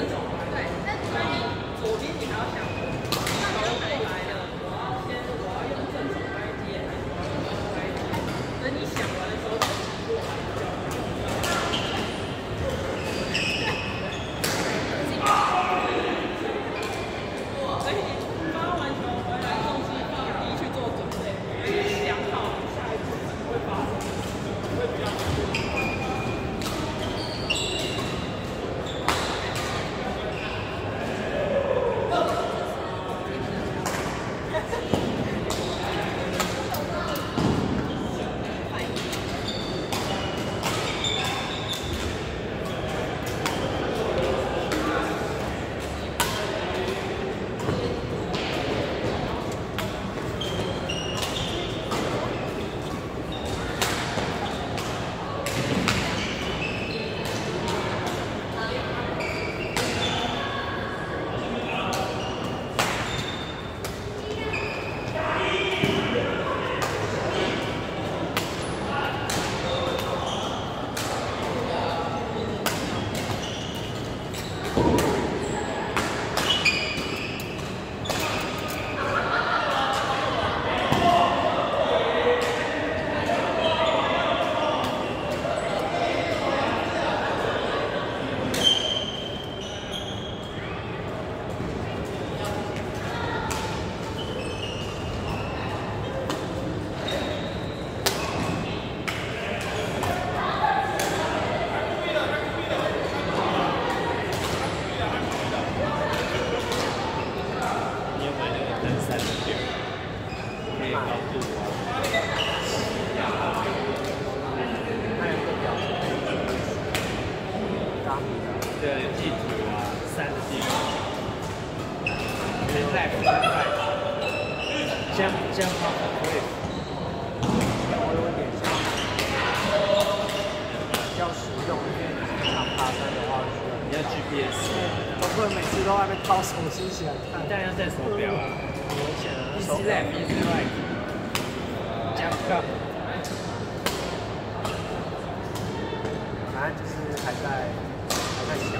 这种。对，那所以左边你还要想，那我又回来了。这样这样吗？可以。我有点像比较实用，因为经常爬山的。话。你要 GPS，我不能每次都外面掏手机起来看。当然要带手表啊。有钱啊，Easy left, easy right. Jump up. 反正就是还在还在想。